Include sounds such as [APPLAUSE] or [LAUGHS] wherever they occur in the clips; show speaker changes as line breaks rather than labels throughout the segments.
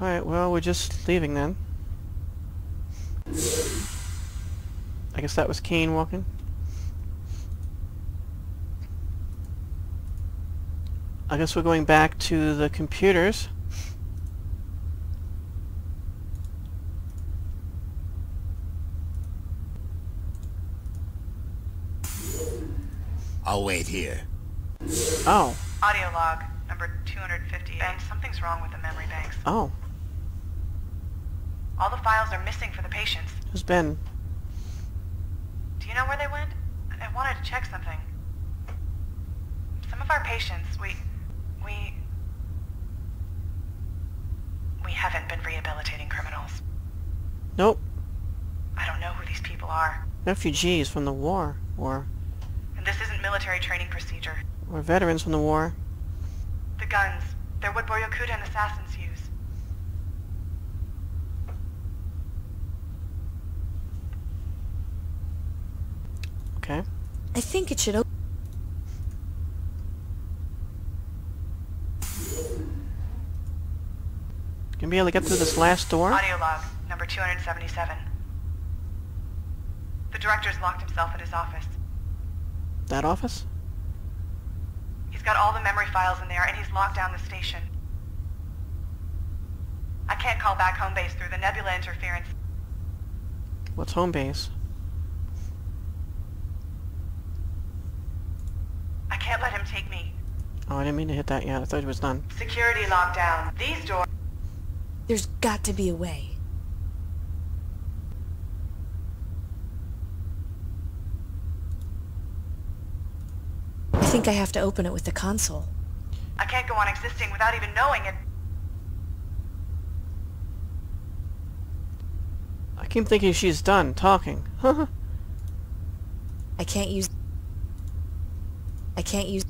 Alright, well, we're just leaving then. I guess that was Kane walking. I guess we're going back to the computers.
I'll wait here.
Oh,
Audio log, number 250. Ben, something's wrong with the memory banks.
oh,
All the files are missing for the patients.
who's Ben?
Do you know where they went? I wanted to check something. Some of our patients, we... we... We haven't been rehabilitating criminals.
Nope,
I don't know who these people are.
refugees from the war, or,
And this isn't military training procedure.
or veterans from the war.
The guns, they're what Boryokudan assassins use.
Okay.
I think it should open.
Gonna be able to get through this last door?
Audio log, number 277. The director's locked himself in his office.
That office?
He's got all the memory files in there, and he's locked down the station. I can't call back home base through the nebula interference.
What's home base?
I can't let him take me.
Oh, I didn't mean to hit that yet. I thought it was done.
Security lockdown. These doors...
There's got to be a way. I think I have to open it with the console.
I can't go on existing without even knowing it.
I keep thinking she's done talking. Huh? [LAUGHS]
I can't use... I can't use...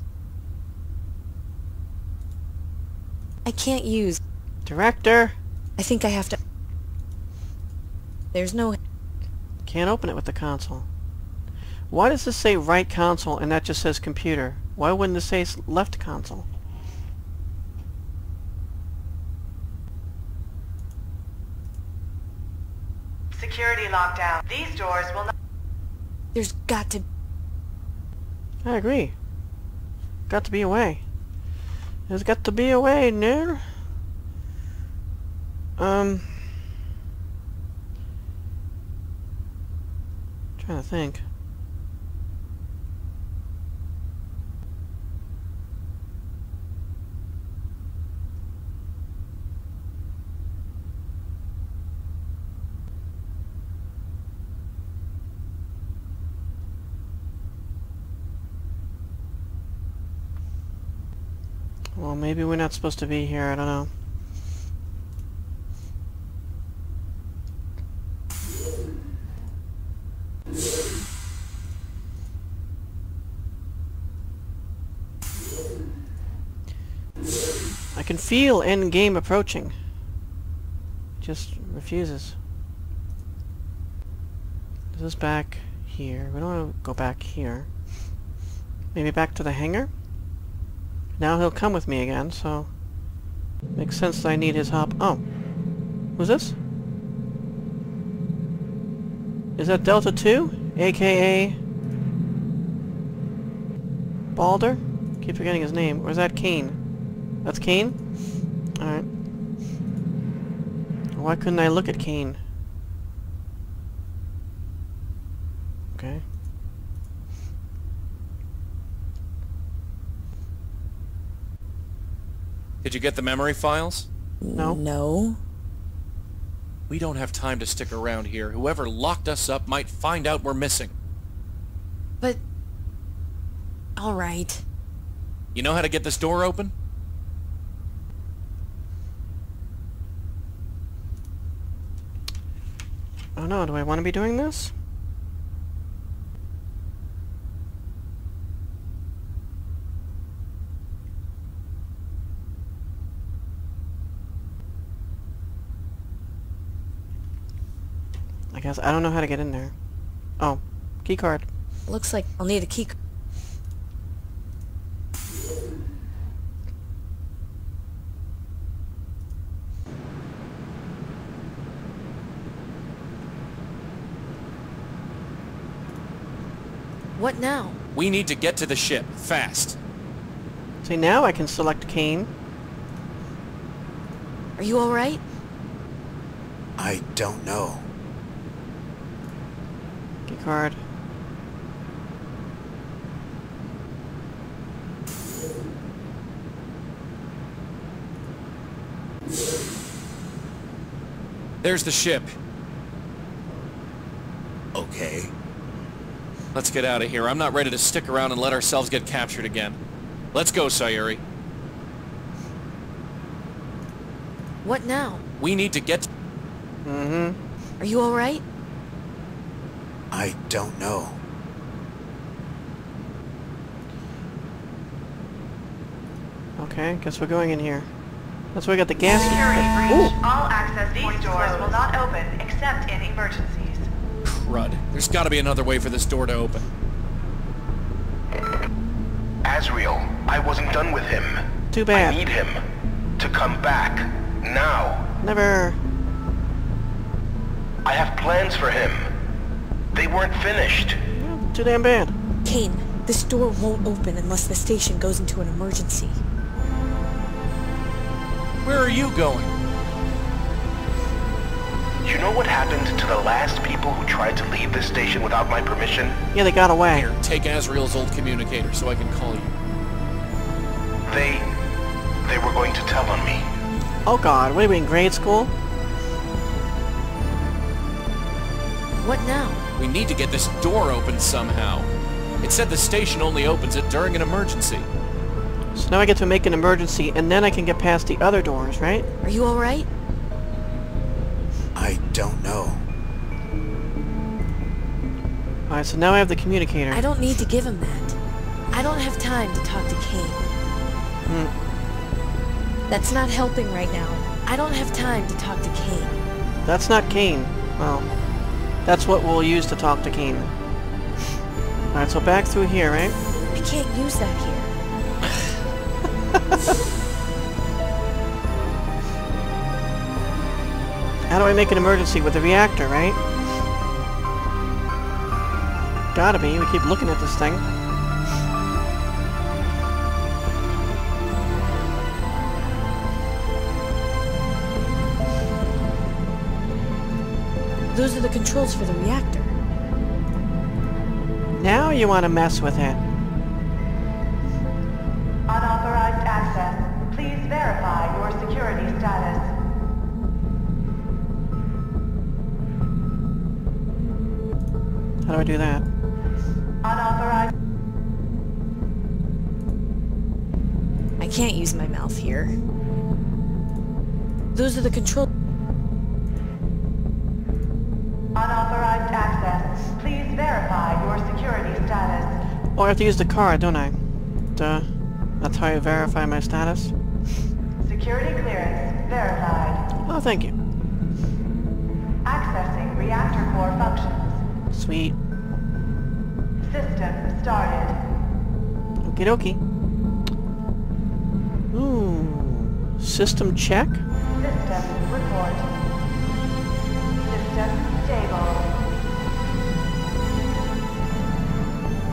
I can't use...
Director!
I think I have to... There's no...
Can't open it with the console. Why does this say right console and that just says computer? Why wouldn't it say left console?
Security lockdown. These doors will not...
There's got to...
I agree. Got to be a way. There's got to be a way, no? Um... Trying to think. Well, maybe we're not supposed to be here, I don't know. I can feel end game approaching. Just refuses. This is back here. We don't want to go back here. Maybe back to the hangar? Now he'll come with me again, so... Makes sense that I need his help. Oh. Who's this? Is that Delta 2? AKA... Balder? Keep forgetting his name. Or is that Kane? That's Kane? Alright. Why couldn't I look at Kane? Okay.
Did you get the memory files?
No.
No.
We don't have time to stick around here. Whoever locked us up might find out we're missing.
But... Alright.
You know how to get this door open?
Oh no, do I want to be doing this? I guess. I don't know how to get in there. Oh. Key card.
Looks like I'll need a key card. What now?
We need to get to the ship, fast.
See, now I can select Kane.
Are you alright?
I don't know.
Key card.
There's the ship.
Okay.
Let's get out of here. I'm not ready to stick around and let ourselves get captured again. Let's go, Sayuri.
What now?
We need to get...
Mm-hmm.
Are you alright?
I don't know.
Okay, guess we're going in here. That's where we got the gas.
Security breach.
Ooh!
All access These doors will not open except in emergencies.
Crud. There's gotta be another way for this door to open.
Azrael, I wasn't done with him.
Too bad.
I need him to come back now.
Never.
I have plans for him. They weren't finished.
Yeah, too damn bad.
Kane, this door won't open unless the station goes into an emergency.
Where are you going?
You know what happened to the last people who tried to leave this station without my permission?
Yeah, they got away.
Here, take Azrael's old communicator so I can call you.
They... they were going to tell on me.
Oh god, what are we in grade school?
What now?
We need to get this door open somehow. It said the station only opens it during an emergency.
So now I get to make an emergency, and then I can get past the other doors, right?
Are you alright?
I don't know.
Alright, so now I have the communicator.
I don't need to give him that. I don't have time to talk to Kane.
Hmm.
That's not helping right now. I don't have time to talk to Kane.
That's not Kane. Well, that's what we'll use to talk to Kane. Alright, so back through here, right?
I can't use that here. [LAUGHS]
How do I make an emergency with the reactor, right? Gotta be. We keep looking at this thing.
Those are the controls for the reactor.
Now you want to mess with it.
Unauthorized access. Please verify your security status.
How do I do that?
Unauthorized.
I can't use my mouth here. Those are the control...
have to use the card, don't I? Duh. That's how I verify my status?
Security clearance verified.
Oh, thank you.
Accessing reactor core functions.
Sweet.
System started.
Okie dokie. Ooh. System check?
System report. System stable.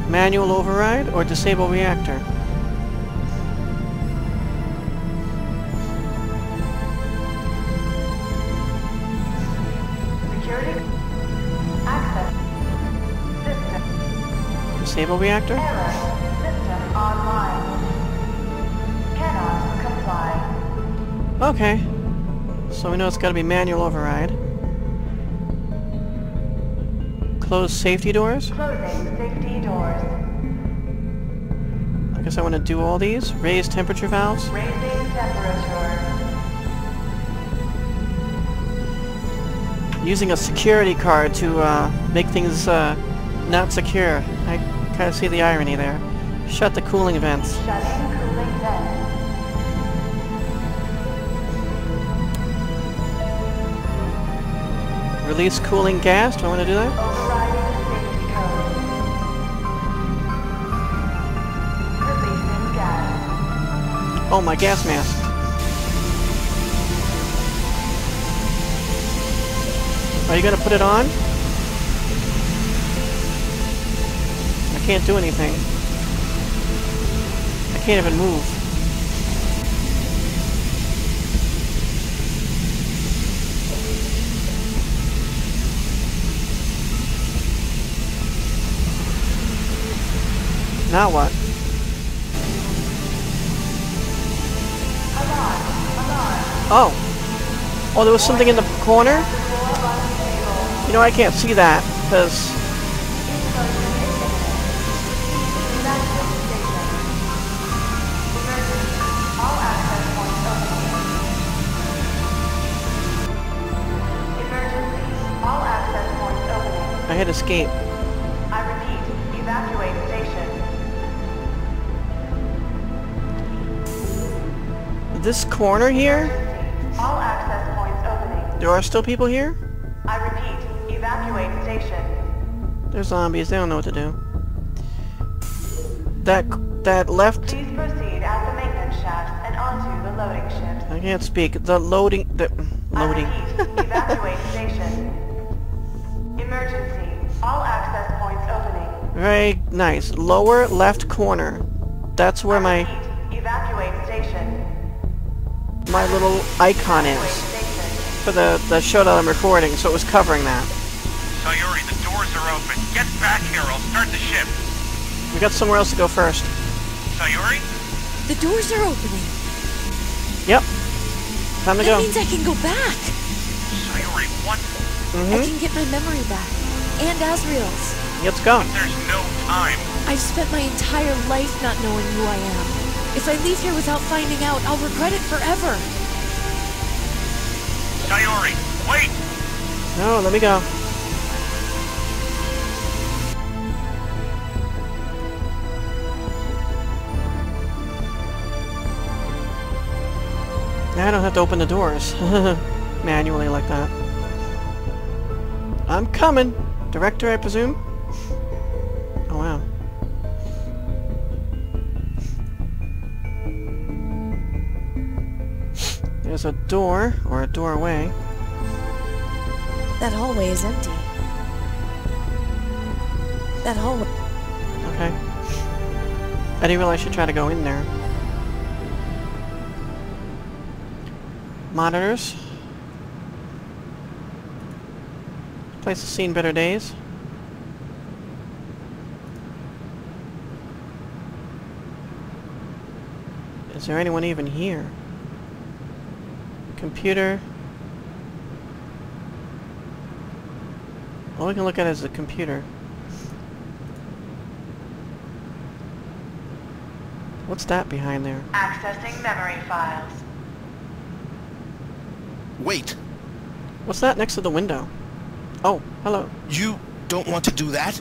Manual override or disable reactor?
Security. Access. System.
Disable reactor?
Error. System online. Cannot comply.
Okay. So we know it's gotta be manual override. Close safety doors?
Closing safety doors.
I guess I want to do all these. Raise temperature valves.
Raising temperature.
Using a security card to uh, make things uh, not secure. I kind of see the irony there. Shut the cooling vents.
Shutting cooling vents.
Release cooling gas. Do I want to do that? Oh, my gas mask. Are you gonna put it on? I can't do anything. I can't even move. Now what? Oh. Oh, there was something in the corner? You know, I can't see that, because...
All access points opening.
I hit escape.
I repeat, evacuate station.
This corner here? There are still people here?
I repeat, evacuate station.
They're zombies, they don't know what to do. That... that left...
Please proceed out the maintenance shaft and onto the loading ships.
I can't speak. The loading... the... loading.
I repeat, evacuate [LAUGHS] station. Emergency. All access points opening.
Very nice. Lower left corner. That's where
I
my...
repeat, evacuate station.
my little icon is.
Station.
For the, the show that I'm recording, so it was covering that.
Sayuri, the doors are open. Get back here. I'll start the ship.
We got somewhere else to go first.
Sayuri?
The doors are opening.
Yep. Time to
That
go.
means I can go back.
Sayuri, what?
I
Mm-hmm.
can get my memory back. And Azrael's.
Let's go.
There's no time.
I've spent my entire life not knowing who I am. If I leave here without finding out, I'll regret it forever.
Sayuri, wait!
No, let me go. I don't have to open the doors [LAUGHS] manually like that. I'm coming. Director, I presume? There's a door, or a doorway.
That hallway is empty. That hallway.
Okay. I didn't realize you tried to go in there. Monitors. Place has seen better days. Is there anyone even here? Computer. All we can look at is the computer. What's that behind there?
Accessing memory files.
Wait,
What's that next to the window? Oh, hello.
you don't want to do that?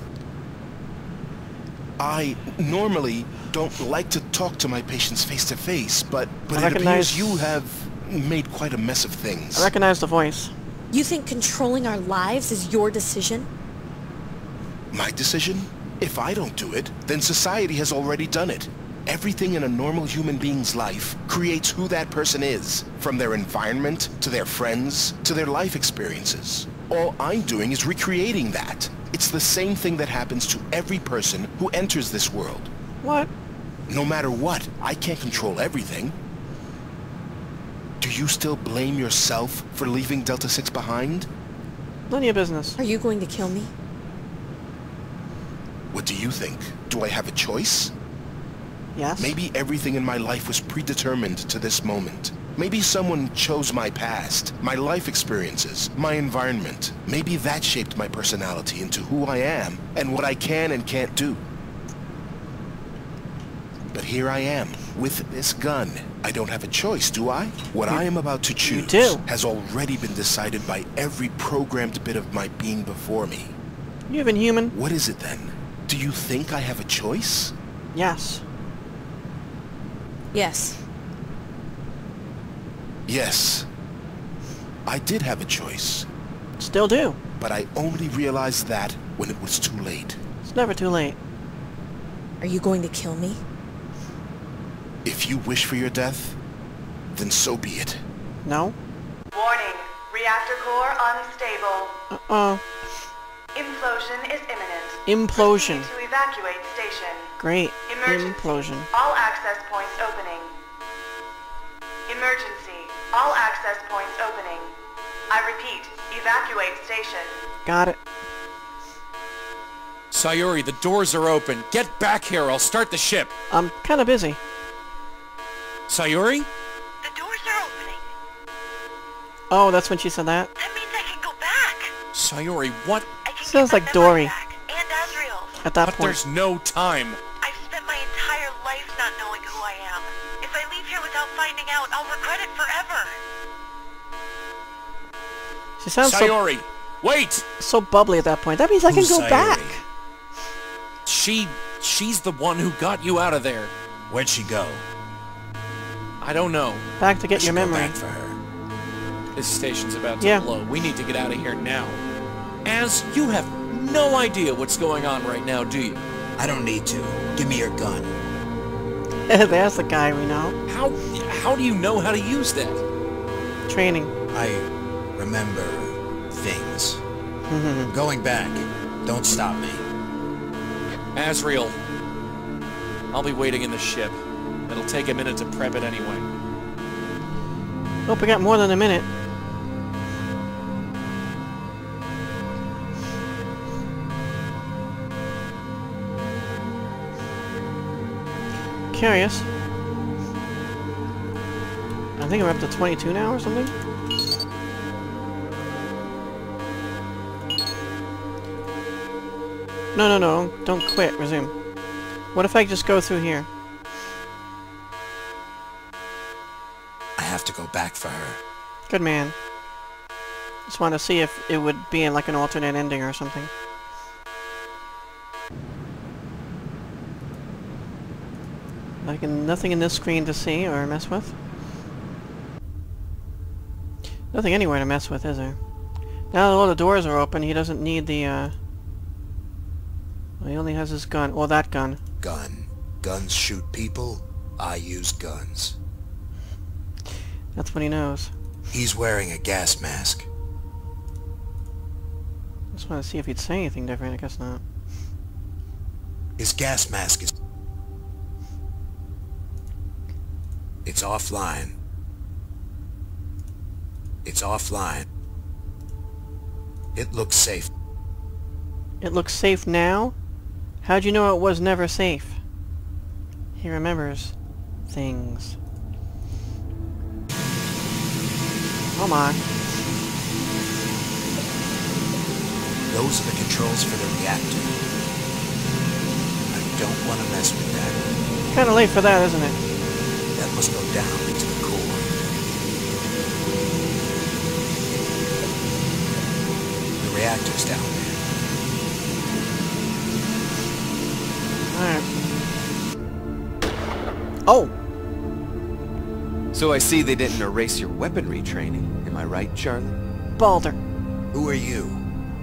I normally don't like to talk to my patients face to face, but but
I
it appears you have made quite a mess of things.
I recognize the voice.
You think controlling our lives is your decision?
My decision? If I don't do it, then society has already done it. Everything in a normal human being's life creates who that person is, from their environment, to their friends, to their life experiences. All I'm doing is recreating that. It's the same thing that happens to every person who enters this world.
What?
No matter what, I can't control everything. Do you still blame yourself for leaving Delta 6 behind?
None of your business.
Are you going to kill me?
What do you think? Do I have a choice?
Yes?
Maybe everything in my life was predetermined to this moment. Maybe someone chose my past, my life experiences, my environment. Maybe that shaped my personality into who I am and what I can and can't do. But here I am, with this gun. I don't have a choice, do I? What I am about to choose has already been decided by every programmed bit of my being before me.
You even human?
What is it then? Do you think I have a choice?
Yes.
Yes.
Yes. I did have a choice,
Still do.
but I only realized that when it was too late.
It's never too late.
Are you going to kill me?
If you wish for your death, then so be it.
No?
Warning. Reactor core unstable.
Uh-oh.
Implosion is imminent.
Implosion.
Proceed to evacuate station.
Great.
Emergency.
Implosion.
All access points opening. Emergency. All access points opening. I repeat, evacuate station.
Got it.
Sayuri, the doors are open. Get back here. I'll start the ship.
I'm kind of busy.
Sayuri?
The doors are opening.
Oh, that's when she said that?
That means I can go back.
Sayuri, what?
Sounds like Dory.
back. And Azrael's.
At that
But
point.
there's no time.
I've spent my entire life not knowing who I am. If I leave here without finding out, I'll regret it forever.
She sounds so,
wait!
so bubbly at that point. That means I can
Who's
go
Sayuri?
back.
She, she's the one who got you out of there.
Where'd she go?
I don't know.
Back to get
should
your
go
memory.
back for her.
This station's about to
Yeah.
blow. We need to get out of here now. As you have no idea what's going on right now, do you?
I don't need to. Give me your gun. [LAUGHS]
There's the guy we know.
How, how do you know how to use that?
Training.
I remember things. Mm-hmm. Going back. Don't stop me.
Azrael, I'll be waiting in the ship. It'll take a minute to prep it anyway.
Hope we got more than a minute. Curious. I think we're up to 22 now or something. No, no, no. Don't quit. Resume. What if I just go through here?
Have to go back for her.
Good man. Just want to see if it would be in like an alternate ending or something. Like nothing in this screen to see or mess with. Nothing anywhere to mess with, is there? Now that all the doors are open, he doesn't need the, uh... Well, he only has his gun. Well, that gun.
Gun. Guns shoot people. I use guns.
That's what he knows.
He's wearing a gas mask.
Just want to see if he'd say anything different. I guess not.
His gas mask is... It's offline. It's offline. It looks safe.
It looks safe now? How'd you know it was never safe? He remembers things. Oh on.
Those are the controls for the reactor. I don't want to mess with that.
Kinda late for that, isn't it?
That must go down into the core. The reactor's down there.
Alright. Oh!
So I see they didn't erase your weaponry training. Am I right, Charlie?
Balder.
Who are you?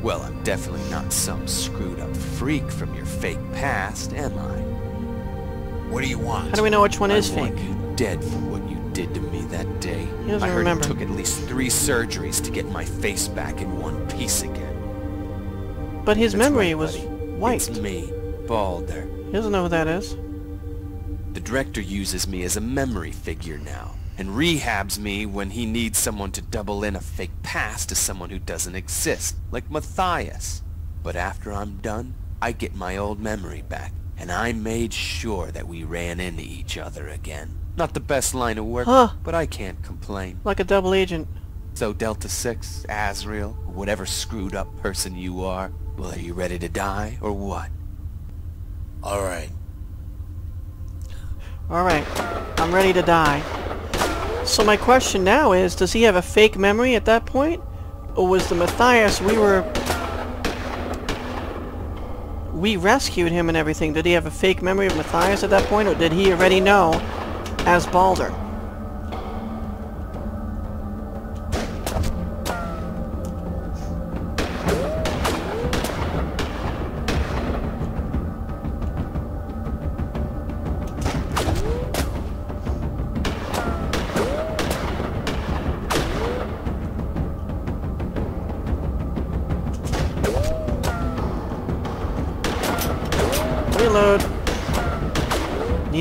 Well, I'm definitely not some screwed up freak from your fake past, am I?
What do you want?
How do we know which one
I
is fake?
you dead for what you did to me that day.
He doesn't
I heard
remember.
it took at least three surgeries to get my face back in one piece again.
But his
That's
memory
right,
was wiped.
It's me, Balder.
He doesn't know who that is.
The director uses me as a memory figure now, and rehabs me when he needs someone to double in a fake past to someone who doesn't exist, like Matthias. But after I'm done, I get my old memory back, and I made sure that we ran into each other again. Not the best line of work,
Huh.
but I can't complain.
Like a double agent.
So Delta 6, Azrael, whatever screwed up person you are, well, are you ready to die, or what?
All right.
Alright. I'm ready to die. So my question now is, does he have a fake memory at that point? Or was the Matthias we were... We rescued him and everything. Did he have a fake memory of Matthias at that point? Or did he already know as Balder?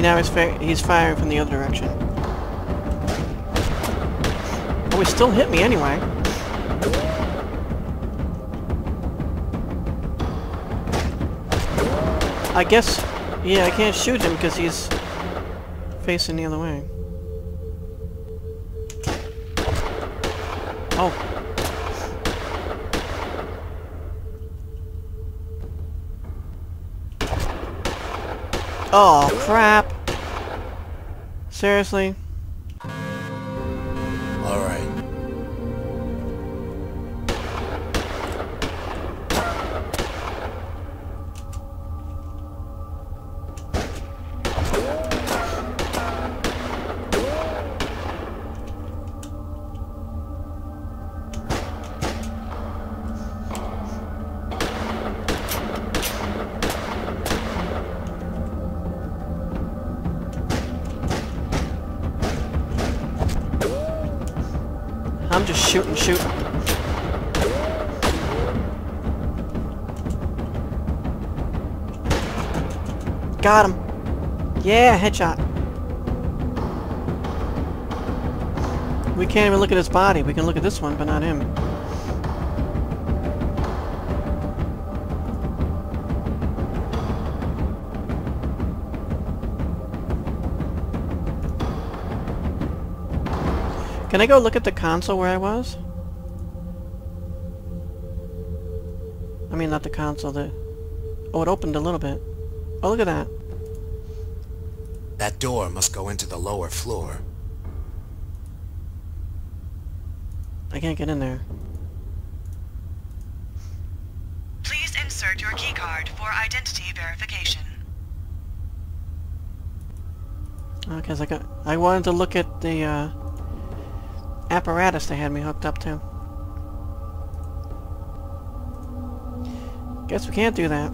Now fi he's firing from the other direction. Oh, he still hit me anyway. I guess, yeah, I can't shoot him because he's facing the other way. Oh. Oh, crap. Seriously? Yeah, headshot. We can't even look at his body. We can look at this one, but not him. Can I go look at the console where I was? I mean, not the console, the... Oh, it opened a little bit. Oh, look at that.
That door must go into the lower floor.
I can't get in there.
Please insert your keycard for identity verification.
Because I got... I wanted to look at the, uh... apparatus they had me hooked up to. Guess we can't do that.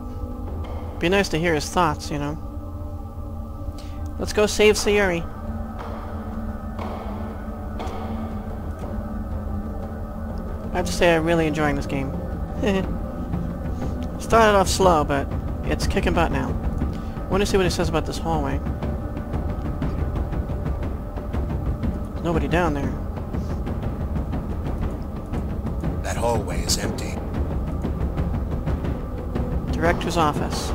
Be nice to hear his thoughts, you know. Let's go save Sayuri. I have to say I'm really enjoying this game. [LAUGHS] Started off slow, but it's kicking butt now. want to see what it says about this hallway. There's nobody down there.
That hallway is empty.
Director's office.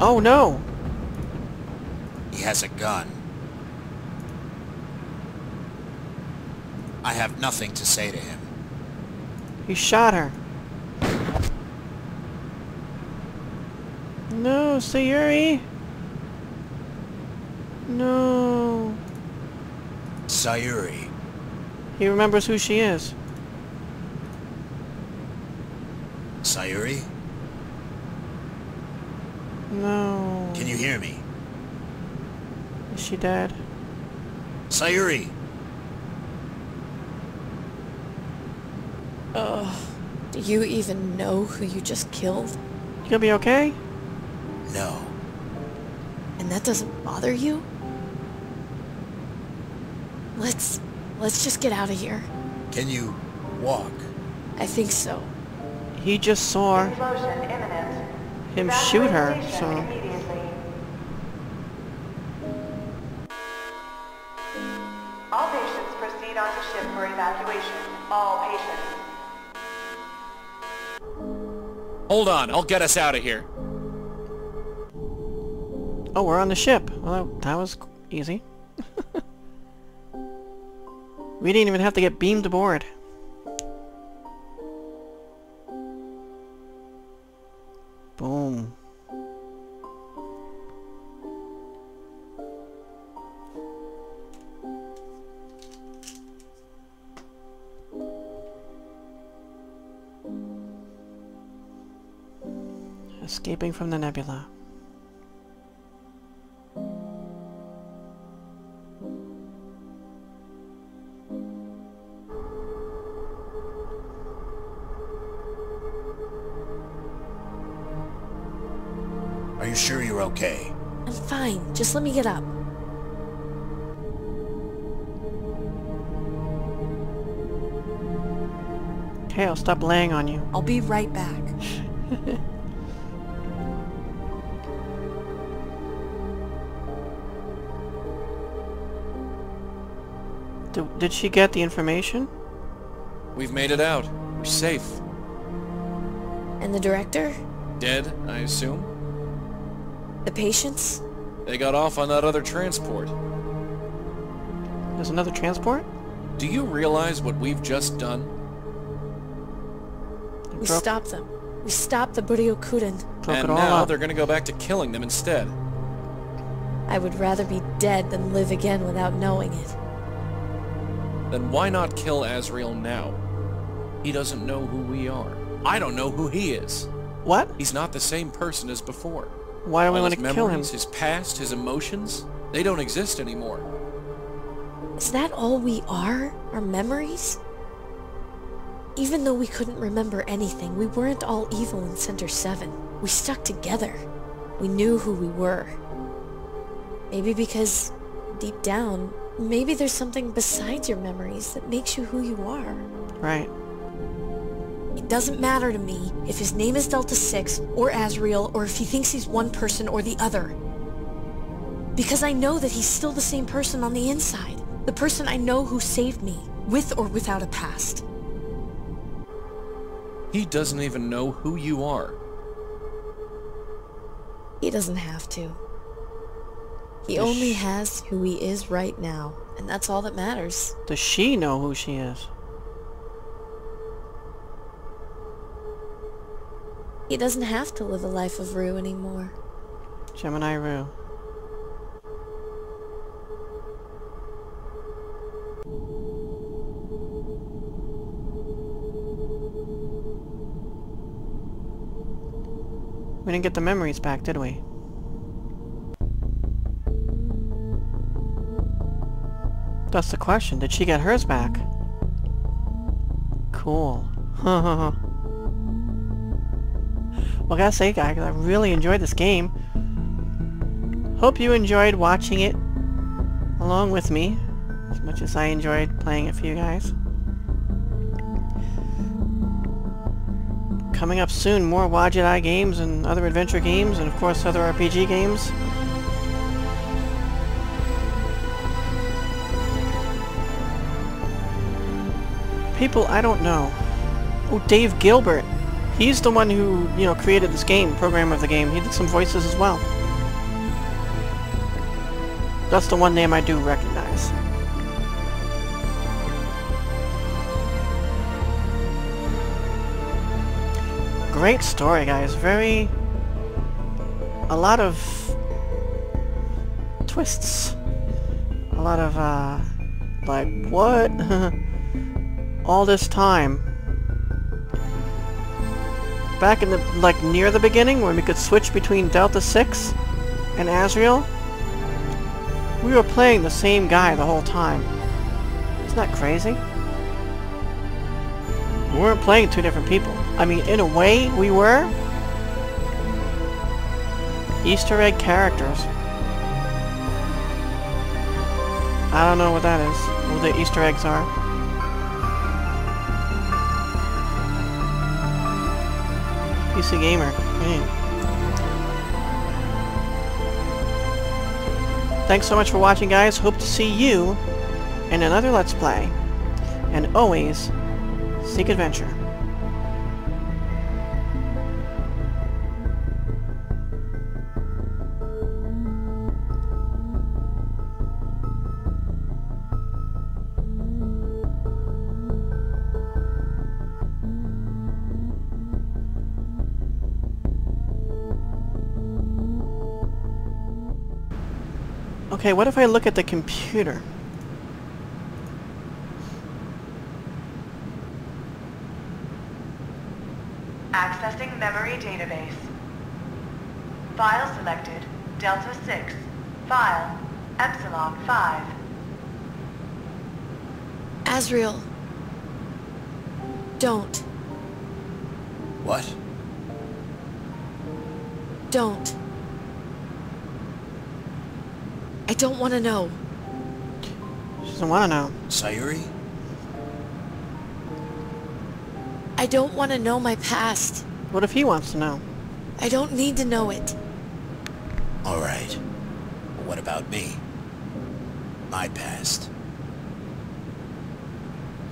Oh no!
He has a gun. I have nothing to say to him.
He shot her. No, Sayuri! No.
Sayuri.
He remembers who she is.
Sayuri?
No.
Can you hear me?
Is she dead?
Sayuri!
Ugh. Do you even know who you just killed?
You gonna be okay?
No.
And that doesn't bother you? Let's... let's just get out of here.
Can you walk?
I think so.
He just saw him shoot her,
Evacuation
so...
evacuation. All patients.
Hold on, I'll get us out of here.
Oh, we're on the ship. Well, that, that was easy. [LAUGHS] we didn't even have to get beamed aboard. Escaping from the nebula.
Are you sure you're okay?
I'm fine. Just let me get up.
Okay, I'll stop laying on you.
I'll be right back. [LAUGHS]
did she get the information?
We've made it out. We're safe.
And the director?
Dead, I assume?
The patients?
They got off on that other transport.
There's another transport?
Do you realize what we've just done?
We
Broke-
stopped them. We stopped the
Boryokudan.
And now
up.
they're gonna go back to killing them instead.
I would rather be dead than live again without knowing it.
Then why not kill Azrael now? He doesn't know who we are. I don't know who he is.
What?
He's not the same person as before.
Why do we
All
want
his
to kill him?
memories, his past, his emotions, they don't exist anymore.
Is that all we are? Our memories? Even though we couldn't remember anything, we weren't all evil in Center 7. We stuck together. We knew who we were. Maybe because, deep down, maybe there's something besides your memories that makes you who you are.
Right.
It doesn't matter to me if his name is Delta 6 or Azrael or if he thinks he's one person or the other. Because I know that he's still the same person on the inside. The person I know who saved me, with or without a past.
He doesn't even know who you are.
He doesn't have to. He only has who he is right now, and that's all that matters.
Does she know who she is?
He doesn't have to live a life of Rue anymore.
Gemini Rue. We didn't get the memories back, did we? That's the question. Did she get hers back? Cool. [LAUGHS] well, I gotta say, guys, I really enjoyed this game. Hope you enjoyed watching it along with me, as much as I enjoyed playing it for you guys. Coming up soon, more Wadjet Eye games and other adventure games, and of course other RPG games. People I don't know. Oh, Dave Gilbert. He's the one who, you know, created this game, programmer of the game. He did some voices as well. That's the one name I do recognize. Great story, guys. Very... A lot of... Twists. A lot of, uh... Like, what? [LAUGHS] All this time. Back in the, like, near the beginning, when we could switch between Delta 6 and Azrael, we were playing the same guy the whole time. Isn't that crazy? We weren't playing two different people. I mean, in a way, we were. Easter egg characters. I don't know what that is. What the Easter eggs are. PC Gamer. Hey. Thanks so much for watching, guys. Hope to see you in another Let's Play. And always, seek adventure. Okay, what if I look at the computer?
Accessing memory database. File selected, Delta 6. File, Epsilon 5.
Azrael. Don't.
What?
Don't. I don't want to know.
She doesn't want to know.
Sayuri?
I don't want to know my past.
What if he wants to know?
I don't need to know it.
All right. But what about me? My past.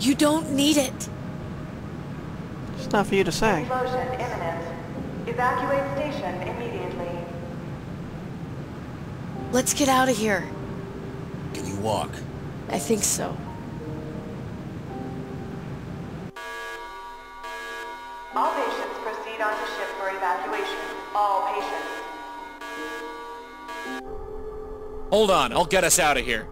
You don't need it.
It's not for you to say.
Explosion imminent. Evacuate station immediately.
Let's get out of here.
Can you walk?
I think so.
All patients proceed onto ship for evacuation. All patients.
Hold on, I'll get us out of here.